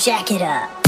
Jack it up.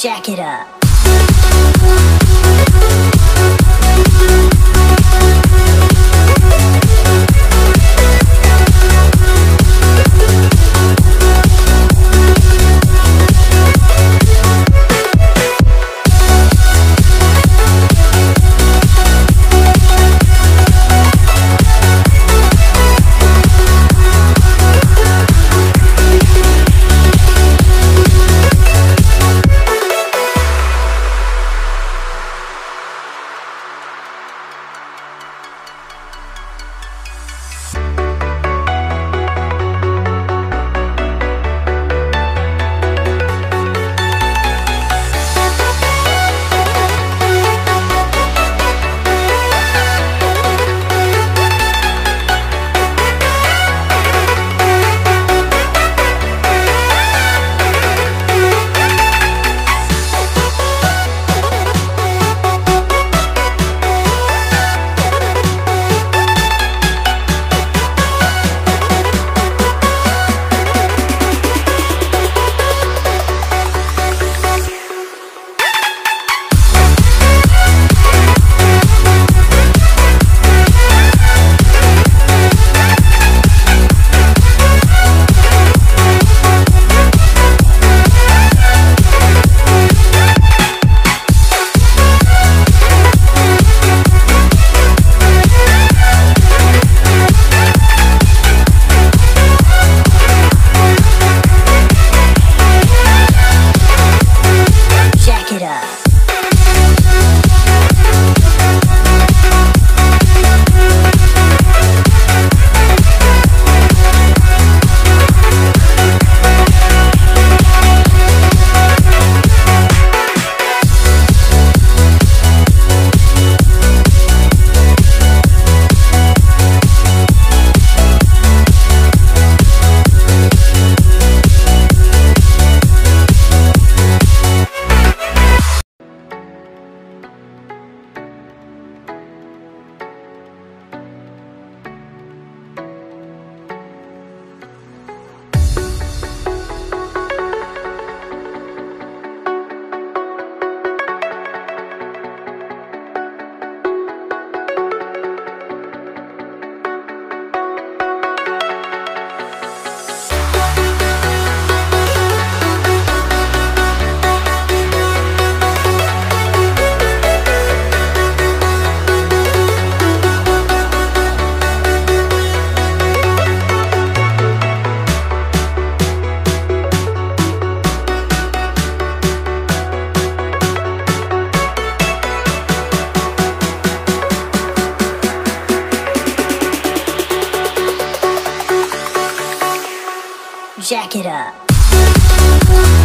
Jack it up. jack it up.